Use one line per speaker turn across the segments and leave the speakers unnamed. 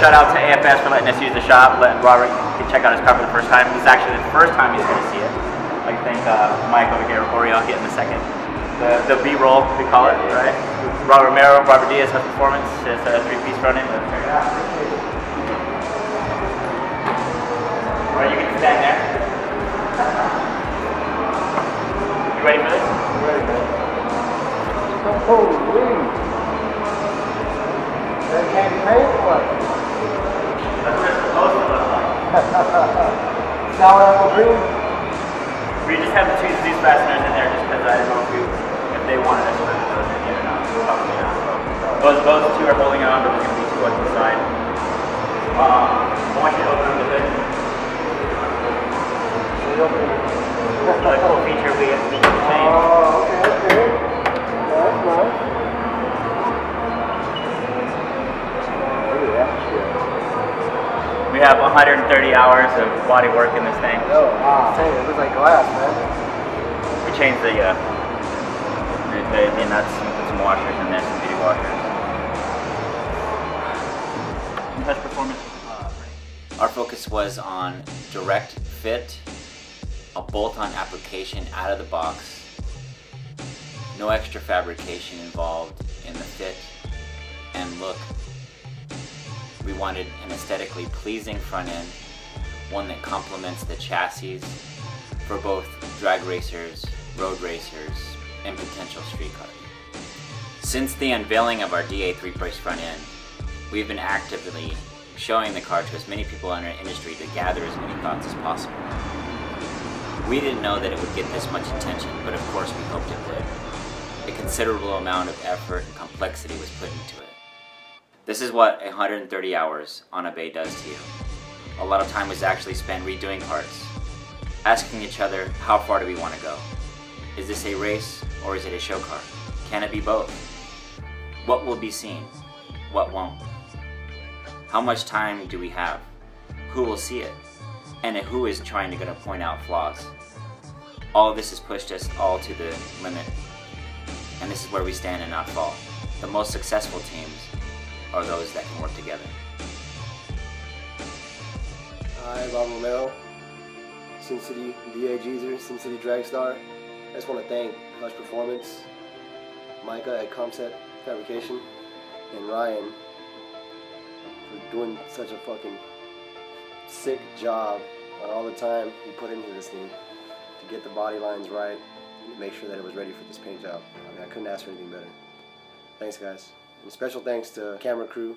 shout out to AFS for letting us use the shop, letting Robert check out his car for the first time. This is actually the first time he's going to see it. Like thank uh, Mike over here, Oriel, getting the second. The, the B-roll, we call it, right? Robert Romero, Robert Diaz Hush Performance. It's a three-piece front end. Check it out. All right, you can stand there. You ready for this?
Holy! That
like.
Sour apple green?
We just have the two these fasteners in there just because I didn't know if, we, if they wanted us to put those in yet or not. Probably not. Those, those two are holding on, but there's going to be two on the side. Um, I want you to open the hood. Another cool feature we have changed.
Oh,
We have 130 hours of body work in this thing.
Oh, wow. Dang, it looks like glass, man.
We changed the, uh, the, the, the nuts and put some washers in there, some beauty washers. Hush Performance.
Our focus was on direct fit, a bolt-on application out of the box, no extra fabrication involved in the fit and look. We wanted an aesthetically pleasing front end, one that complements the chassis for both drag racers, road racers, and potential street cars. Since the unveiling of our DA three-piece front end, we've been actively showing the car to as many people in our industry to gather as many thoughts as possible. We didn't know that it would get this much attention, but of course we hoped it would. A considerable amount of effort and complexity was put into it. This is what 130 hours on a bay does to you. A lot of time was actually spent redoing parts, asking each other how far do we want to go? Is this a race or is it a show car? Can it be both? What will be seen? What won't? How much time do we have? Who will see it? And who is trying to gonna point out flaws? All of this has pushed us all to the limit. And this is where we stand and not fall. The most successful teams are those that can work together.
Hi, Bob Romero, Sin City DA Jeezer, Sin City Dragstar. I just want to thank Hush Performance, Micah at Comset Fabrication, and Ryan for doing such a fucking sick job on all the time we put into this thing to get the body lines right and make sure that it was ready for this paint job. I mean, I couldn't ask for anything better. Thanks, guys. And special thanks to camera crew.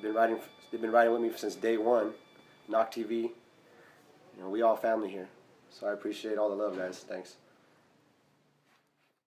Been riding, they've been riding with me since day one. KNOC TV. You know, we all family here. So I appreciate all the love, guys. Thanks.